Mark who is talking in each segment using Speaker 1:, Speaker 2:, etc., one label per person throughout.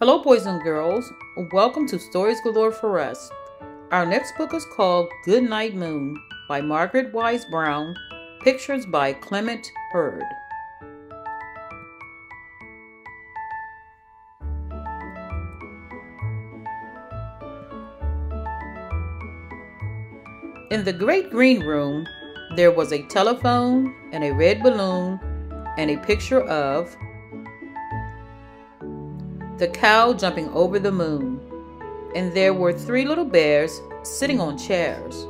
Speaker 1: Hello, boys and girls. Welcome to Stories Galore for Us. Our next book is called Good Night Moon by Margaret Wise Brown, pictures by Clement Hurd. In the great green room, there was a telephone and a red balloon and a picture of the cow jumping over the moon. And there were three little bears sitting on chairs.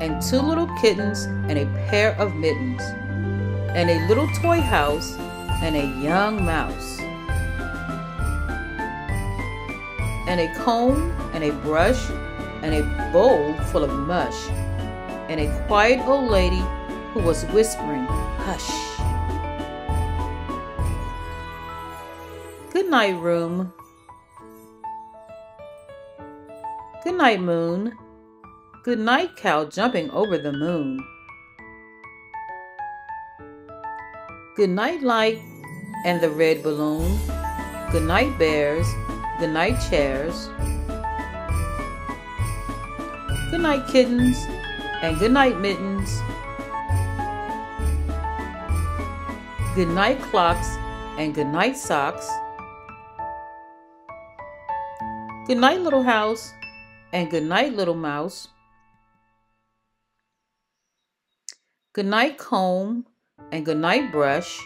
Speaker 1: And two little kittens and a pair of mittens. And a little toy house and a young mouse. And a comb and a brush and a bowl full of mush. And a quiet old lady who was whispering, Hush. Good night, room. Good night, moon. Good night, cow jumping over the moon. Good night, light and the red balloon. Good night, bears. Good night, chairs. Good night, kittens, and good night, mittens. Good night, clocks, and good night, socks. Good night, little house, and good night, little mouse. Good night, comb, and good night, brush.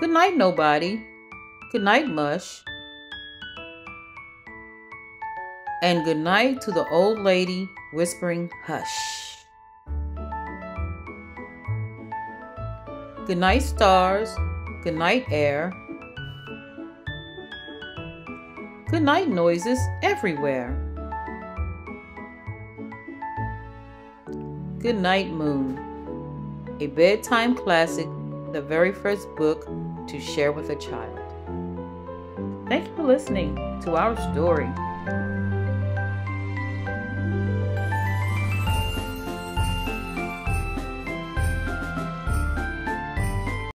Speaker 1: Good night, nobody. Good night, mush. And good night to the old lady whispering, hush. Good night, stars. Good night, air. Good night noises everywhere. Good night, Moon. A bedtime classic, the very first book to share with a child. Thank you for listening to our story.